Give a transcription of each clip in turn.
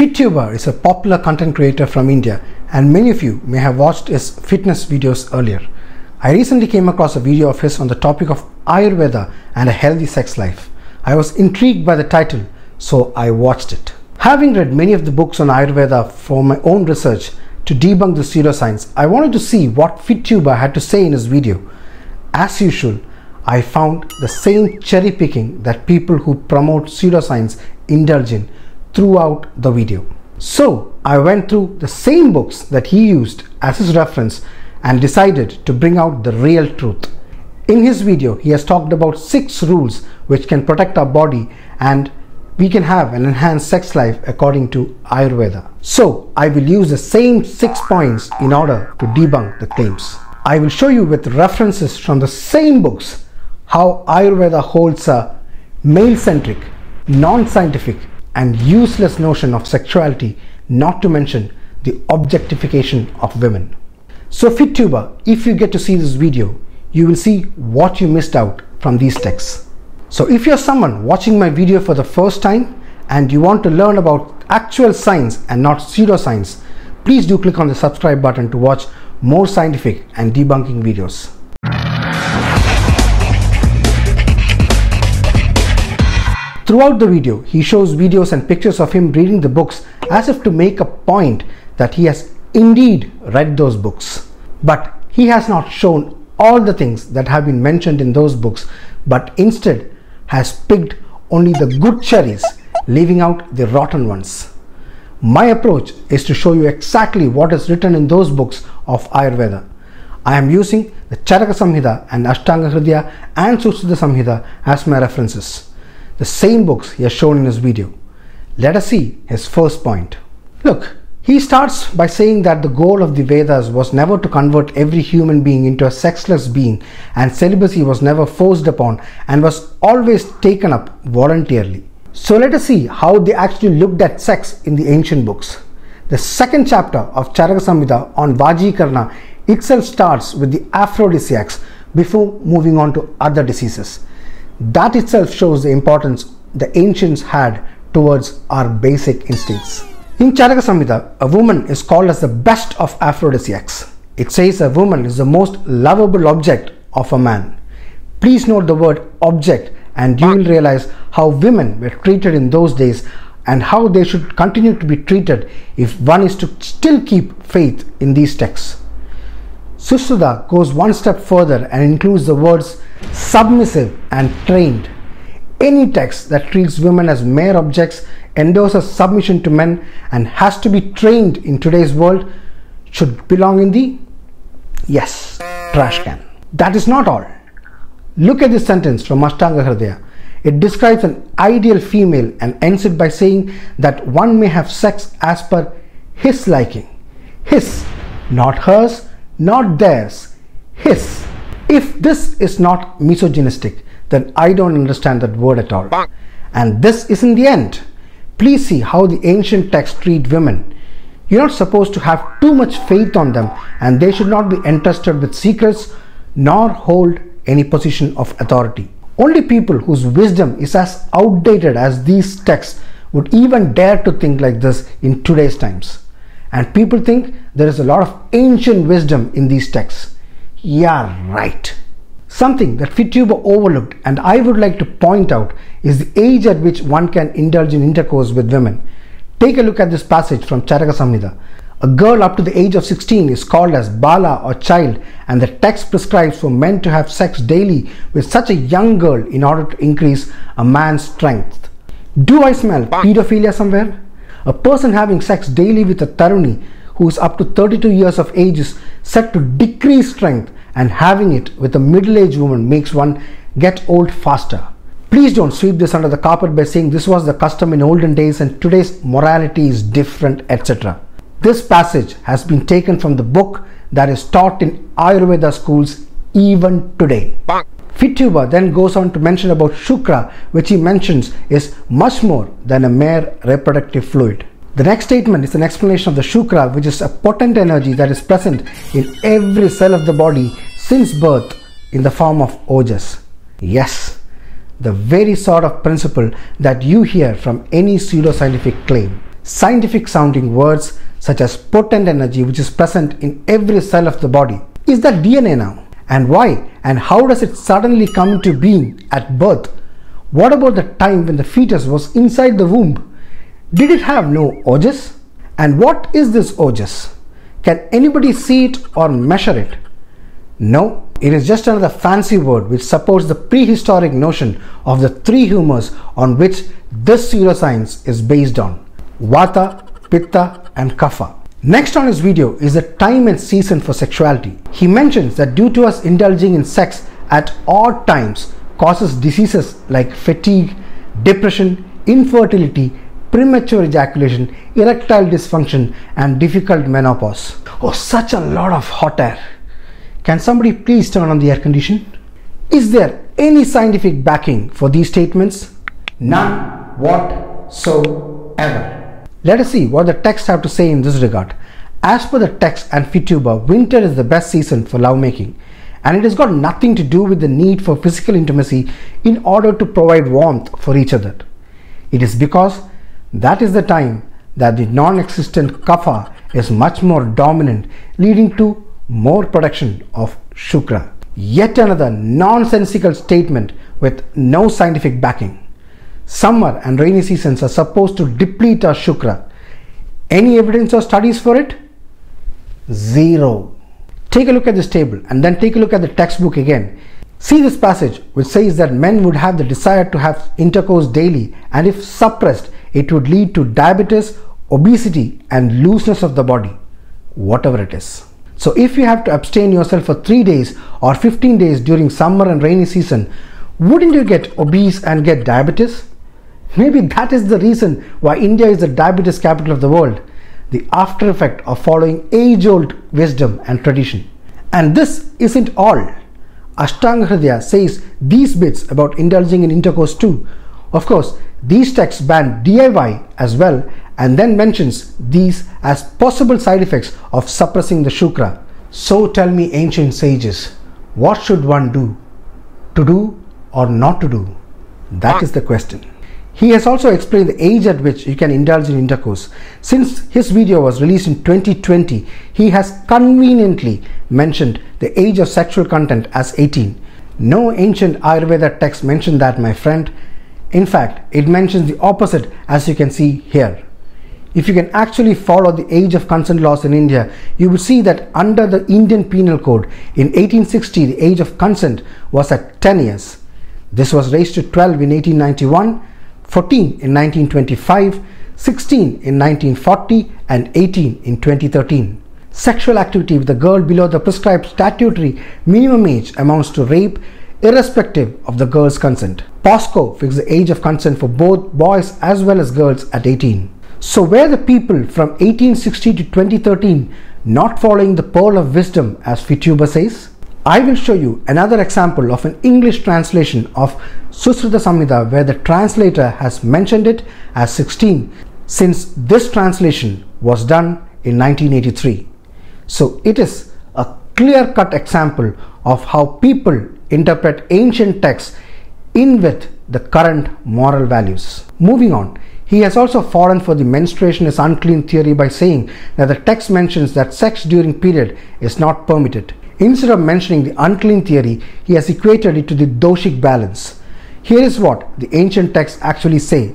FitTuber is a popular content creator from India and many of you may have watched his fitness videos earlier. I recently came across a video of his on the topic of Ayurveda and a healthy sex life. I was intrigued by the title so I watched it. Having read many of the books on Ayurveda for my own research to debunk the pseudoscience, I wanted to see what FitTuber had to say in his video. As usual, I found the same cherry picking that people who promote pseudoscience indulge in throughout the video. So I went through the same books that he used as his reference and decided to bring out the real truth. In his video, he has talked about six rules which can protect our body and we can have an enhanced sex life according to Ayurveda. So I will use the same six points in order to debunk the claims. I will show you with references from the same books how Ayurveda holds a male centric, non scientific, and useless notion of sexuality, not to mention the objectification of women. So FitTuber, if you get to see this video, you will see what you missed out from these texts. So if you're someone watching my video for the first time and you want to learn about actual science and not pseudoscience, please do click on the subscribe button to watch more scientific and debunking videos. Throughout the video, he shows videos and pictures of him reading the books as if to make a point that he has indeed read those books. But he has not shown all the things that have been mentioned in those books, but instead has picked only the good cherries, leaving out the rotten ones. My approach is to show you exactly what is written in those books of Ayurveda. I am using the Charaka Samhita and Ashtanga Hridaya and Sushruta Samhita as my references the same books he has shown in his video. Let us see his first point. Look, he starts by saying that the goal of the Vedas was never to convert every human being into a sexless being, and celibacy was never forced upon and was always taken up voluntarily. So let us see how they actually looked at sex in the ancient books. The second chapter of Charaka Samhita on Vajikarna itself starts with the aphrodisiacs before moving on to other diseases. That itself shows the importance the ancients had towards our basic instincts. In Charaka Samhita, a woman is called as the best of aphrodisiacs. It says a woman is the most lovable object of a man. Please note the word object and you will realize how women were treated in those days and how they should continue to be treated if one is to still keep faith in these texts. Sushruta goes one step further and includes the words submissive and trained. Any text that treats women as mere objects, endorses submission to men, and has to be trained in today's world should belong in the yes trash can. That is not all. Look at this sentence from Ashtanga Hridaya. It describes an ideal female and ends it by saying that one may have sex as per his liking. His, not hers, not theirs, his. If this is not misogynistic, then I don't understand that word at all. And this isn't the end. Please see how the ancient texts treat women. You're not supposed to have too much faith on them, and they should not be entrusted with secrets nor hold any position of authority. Only people whose wisdom is as outdated as these texts would even dare to think like this in today's times. And people think there is a lot of ancient wisdom in these texts. Yeah, right. Something that FitTuber overlooked and I would like to point out is the age at which one can indulge in intercourse with women. Take a look at this passage from Charaka Samhita. A girl up to the age of 16 is called as Bala or child, and the text prescribes for men to have sex daily with such a young girl in order to increase a man's strength. Do I smell pedophilia somewhere? A person having sex daily with a Taruni who is up to 32 years of age is said to decrease strength and having it with a middle-aged woman makes one get old faster. Please don't sweep this under the carpet by saying this was the custom in olden days and today's morality is different, etc. This passage has been taken from the book that is taught in Ayurveda schools even today. FitTuber then goes on to mention about Shukra, which he mentions is much more than a mere reproductive fluid. The next statement is an explanation of the Shukra, which is a potent energy that is present in every cell of the body since birth in the form of Ojas. Yes, the very sort of principle that you hear from any pseudoscientific claim. scientific sounding words such as potent energy which is present in every cell of the body. Is that DNA now? And why? And how does it suddenly come into being at birth? What about the time when the fetus was inside the womb? Did it have no ojas? And what is this ojas? Can anybody see it or measure it? No, it is just another fancy word which supports the prehistoric notion of the three humors on which this pseudoscience is based on Vata, Pitta, and Kapha. Next on his video is the time and season for sexuality. He mentions that due to us indulging in sex at odd times causes diseases like fatigue, depression, infertility, premature ejaculation, erectile dysfunction, and difficult menopause. Oh, such a lot of hot air. Can somebody please turn on the air condition? Is there any scientific backing for these statements? None whatsoever. Let us see what the texts have to say in this regard. As per the text and FitTuber, winter is the best season for lovemaking, and it has got nothing to do with the need for physical intimacy in order to provide warmth for each other. It is because that is the time that the non existent kapha is much more dominant, leading to more production of shukra. Yet another nonsensical statement with no scientific backing. Summer and rainy seasons are supposed to deplete our shukra. Any evidence or studies for it? Zero. Take a look at this table and then take a look at the textbook again. See this passage which says that men would have the desire to have intercourse daily and if suppressed, it would lead to diabetes, obesity, and looseness of the body, whatever it is. So, if you have to abstain yourself for 3 days or 15 days during summer and rainy season, wouldn't you get obese and get diabetes? Maybe that is the reason why India is the diabetes capital of the world, the after effect of following age old wisdom and tradition. And this isn't all. Ashtanga Hridaya says these bits about indulging in intercourse too. Of course, these texts ban DIY as well and then mentions these as possible side effects of suppressing the Shukra. So tell me, ancient sages, what should one do? To do or not to do? That is the question. He has also explained the age at which you can indulge in intercourse. Since his video was released in 2020, he has conveniently mentioned the age of sexual content as 18. No ancient Ayurveda text mentioned that, my friend. In fact, it mentions the opposite as you can see here. If you can actually follow the age of consent laws in India, you will see that under the Indian Penal Code in 1860, the age of consent was at 10 years. This was raised to 12 in 1891 14 in 1925, 16 in 1940, and 18 in 2013. Sexual activity with a girl below the prescribed statutory minimum age amounts to rape irrespective of the girl's consent. POCSO fixed the age of consent for both boys as well as girls at 18. So were the people from 1860 to 2013 not following the pearl of wisdom as FitTuber says? I will show you another example of an English translation of Susruta Samhita where the translator has mentioned it as 16 since this translation was done in 1983. So it is a clear cut example of how people interpret ancient texts in with the current moral values. Moving on, he has also fallen for the menstruation is unclean theory by saying that the text mentions that sex during period is not permitted. Instead of mentioning the unclean theory, he has equated it to the doshic balance. Here is what the ancient texts actually say.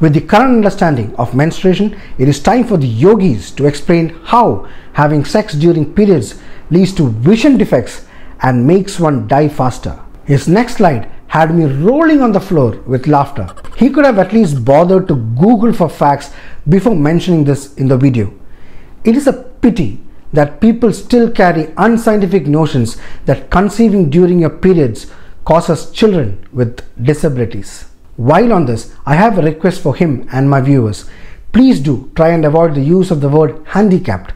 With the current understanding of menstruation, it is time for the yogis to explain how having sex during periods leads to vision defects and makes one die faster. His next slide had me rolling on the floor with laughter. He could have at least bothered to Google for facts before mentioning this in the video. It is a pity that people still carry unscientific notions that conceiving during your periods causes children with disabilities. While on this, I have a request for him and my viewers. Please do try and avoid the use of the word handicapped.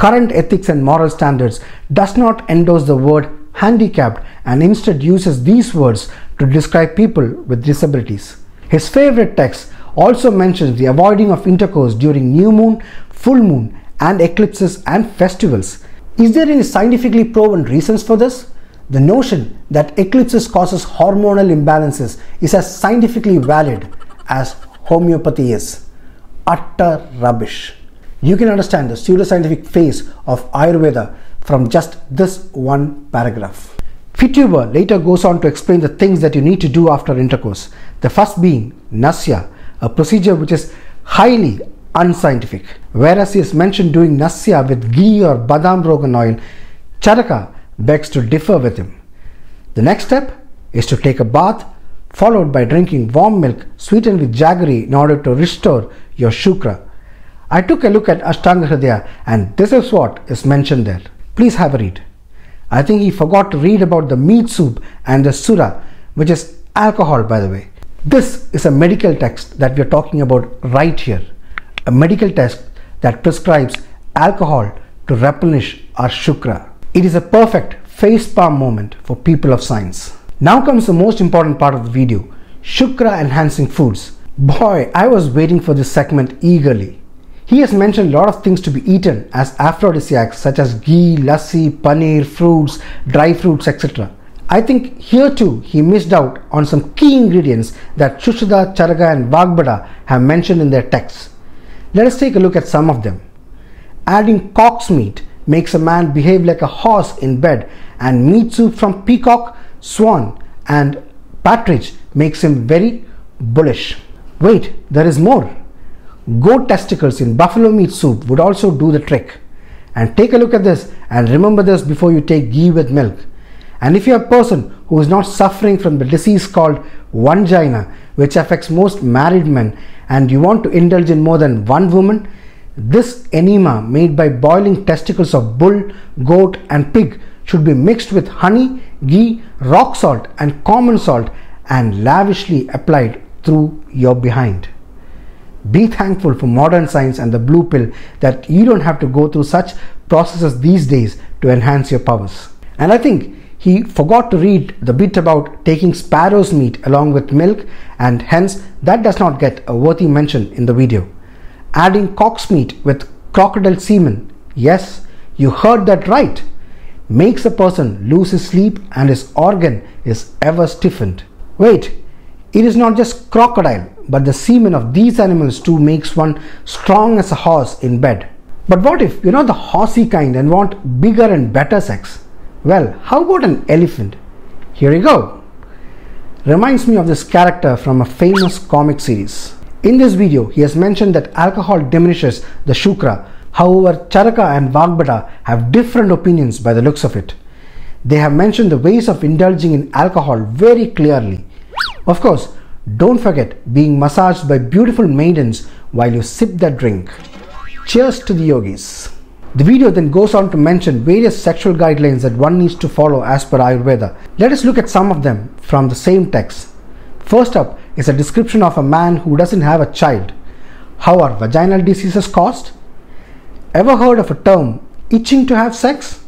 Current ethics and moral standards does not endorse the word handicapped and instead uses these words to describe people with disabilities. His favorite text also mentions the avoiding of intercourse during new moon, full moon, and eclipses and festivals. Is there any scientifically proven reasons for this? The notion that eclipses causes hormonal imbalances is as scientifically valid as homeopathy is. utter rubbish. You can understand the pseudoscientific phase of Ayurveda from just this one paragraph. FitTuber later goes on to explain the things that you need to do after intercourse. The first being Nasya, a procedure which is highly unscientific. Whereas he is mentioned doing Nasya with ghee or badam rogan oil, Charaka begs to differ with him. The next step is to take a bath followed by drinking warm milk sweetened with jaggery in order to restore your shukra. I took a look at Ashtanga Hridaya and this is what is mentioned there. Please have a read. I think he forgot to read about the meat soup and the sura, which is alcohol, by the way. This is a medical text that we are talking about right here. A medical text that prescribes alcohol to replenish our shukra. It is a perfect face palm moment for people of science. Now comes the most important part of the video Shukra enhancing foods. Boy, I was waiting for this segment eagerly. He has mentioned a lot of things to be eaten as aphrodisiacs such as ghee, lassi, paneer, fruits, dry fruits, etc. I think here too he missed out on some key ingredients that Sushruta, Charaka and Vagbhata have mentioned in their texts. Let us take a look at some of them. Adding cock's meat makes a man behave like a horse in bed and meat soup from peacock swan, and partridge makes him very bullish. Wait, there is more. Goat testicles in buffalo meat soup would also do the trick. And take a look at this and remember this before you take ghee with milk. And if you're a person who is not suffering from the disease called vagina, which affects most married men, and you want to indulge in more than one woman, this enema made by boiling testicles of bull, goat, and pig should be mixed with honey, ghee, rock salt, and common salt and lavishly applied through your behind. Be thankful for modern science and the blue pill that you don't have to go through such processes these days to enhance your powers. And I think he forgot to read the bit about taking sparrow's meat along with milk, and hence that does not get a worthy mention in the video. Adding cock's meat with crocodile semen. Yes, you heard that right makes a person lose his sleep and his organ is ever stiffened. Wait, it is not just crocodile, but the semen of these animals too makes one strong as a horse in bed. But what if you're not the horsey kind and want bigger and better sex? Well, how about an elephant? Here you go. Reminds me of this character from a famous comic series. In this video, he has mentioned that alcohol diminishes the shukra However, Charaka and Vagbhata have different opinions by the looks of it. They have mentioned the ways of indulging in alcohol very clearly. Of course, don't forget being massaged by beautiful maidens while you sip that drink. Cheers to the yogis. The video then goes on to mention various sexual guidelines that one needs to follow as per Ayurveda. Let us look at some of them from the same text. First up is a description of a man who doesn't have a child. How are vaginal diseases caused? Ever heard of a term itching to have sex?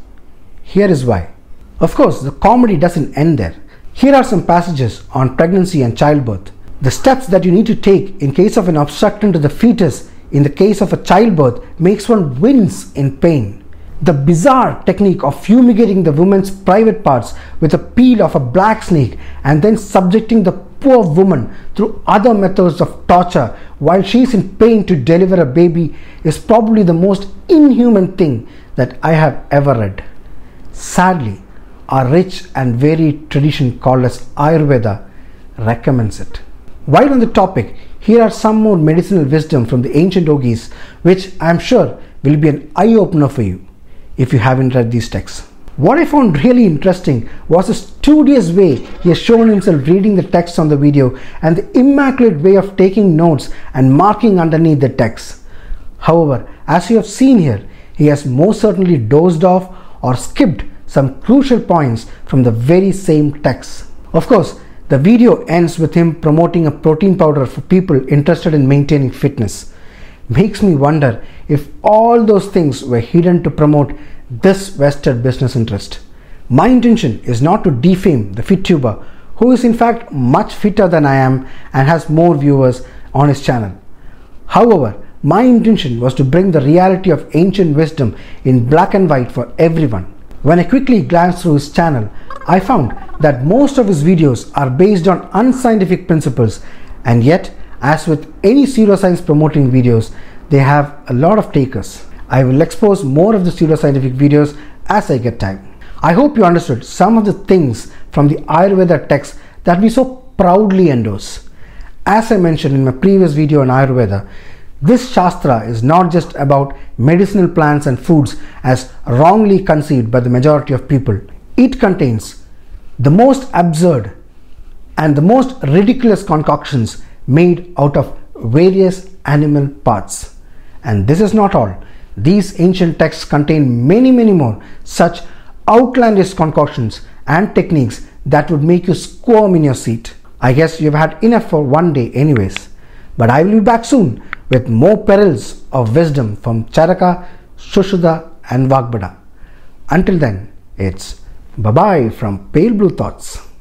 Here is why. Of course, the comedy doesn't end there. Here are some passages on pregnancy and childbirth. The steps that you need to take in case of an obstruction to the fetus in the case of a childbirth makes one wince in pain. The bizarre technique of fumigating the woman's private parts with a peel of a black snake and then subjecting the poor woman through other methods of torture while she is in pain to deliver a baby is probably the most inhuman thing that I have ever read. Sadly, our rich and varied tradition called as Ayurveda recommends it. While on the topic, here are some more medicinal wisdom from the ancient yogis, which I am sure will be an eye opener for you if you haven't read these texts. What I found really interesting was the studious way he has shown himself reading the text on the video and the immaculate way of taking notes and marking underneath the text. However, as you have seen here, he has most certainly dozed off or skipped some crucial points from the very same text. Of course, the video ends with him promoting a protein powder for people interested in maintaining fitness. Makes me wonder if all those things were hidden to promote this vested business interest. My intention is not to defame the fit tuber, who is in fact much fitter than I am and has more viewers on his channel. However, my intention was to bring the reality of ancient wisdom in black and white for everyone. When I quickly glanced through his channel, I found that most of his videos are based on unscientific principles and yet As with any pseudoscience promoting videos, they have a lot of takers. I will expose more of the pseudoscientific videos as I get time. I hope you understood some of the things from the Ayurveda text that we so proudly endorse. As I mentioned in my previous video on Ayurveda, this Shastra is not just about medicinal plants and foods as wrongly conceived by the majority of people. It contains the most absurd and the most ridiculous concoctions made out of various animal parts. And this is not all. These ancient texts contain many, many more such outlandish concoctions and techniques that would make you squirm in your seat. I guess you've had enough for one day, anyways. But I will be back soon with more perils of wisdom from Charaka, Sushruta, and Vagbhata. Until then, it's bye bye from Pale Blue Thoughts.